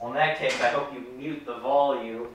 On that case, I hope you mute the volume.